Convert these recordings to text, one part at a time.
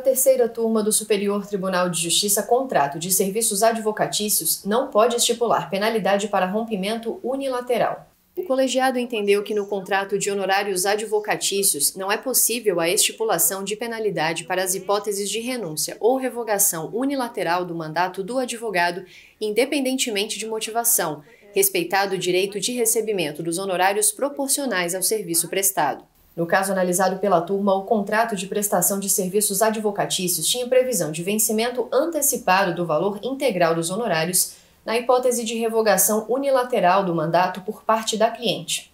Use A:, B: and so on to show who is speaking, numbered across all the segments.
A: terceira turma do Superior Tribunal de Justiça, contrato de serviços advocatícios não pode estipular penalidade para rompimento unilateral. O colegiado entendeu que no contrato de honorários advocatícios não é possível a estipulação de penalidade para as hipóteses de renúncia ou revogação unilateral do mandato do advogado, independentemente de motivação, respeitado o direito de recebimento dos honorários proporcionais ao serviço prestado. No caso analisado pela turma, o contrato de prestação de serviços advocatícios tinha previsão de vencimento antecipado do valor integral dos honorários na hipótese de revogação unilateral do mandato por parte da cliente.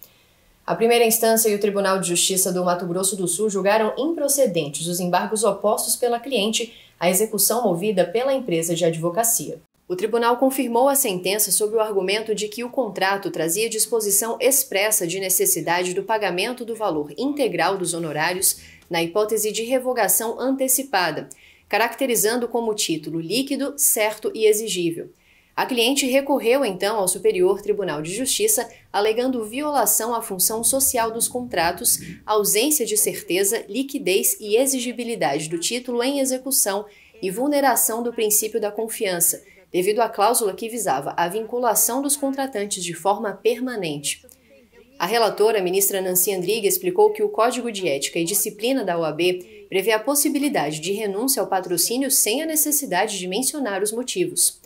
A: A primeira instância e o Tribunal de Justiça do Mato Grosso do Sul julgaram improcedentes os embargos opostos pela cliente à execução movida pela empresa de advocacia. O tribunal confirmou a sentença sob o argumento de que o contrato trazia disposição expressa de necessidade do pagamento do valor integral dos honorários na hipótese de revogação antecipada, caracterizando como título líquido, certo e exigível. A cliente recorreu então ao Superior Tribunal de Justiça, alegando violação à função social dos contratos, ausência de certeza, liquidez e exigibilidade do título em execução e vulneração do princípio da confiança devido à cláusula que visava a vinculação dos contratantes de forma permanente. A relatora, a ministra Nancy Andrighi, explicou que o Código de Ética e Disciplina da OAB prevê a possibilidade de renúncia ao patrocínio sem a necessidade de mencionar os motivos.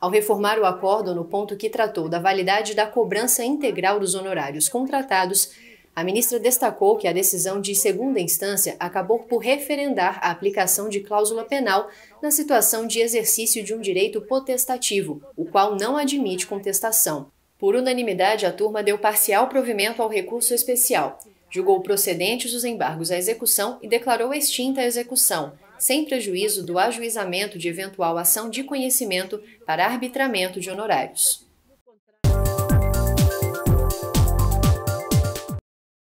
A: Ao reformar o acordo no ponto que tratou da validade da cobrança integral dos honorários contratados, a ministra destacou que a decisão de segunda instância acabou por referendar a aplicação de cláusula penal na situação de exercício de um direito potestativo, o qual não admite contestação. Por unanimidade, a turma deu parcial provimento ao recurso especial, julgou procedentes os embargos à execução e declarou extinta a execução, sem prejuízo do ajuizamento de eventual ação de conhecimento para arbitramento de honorários.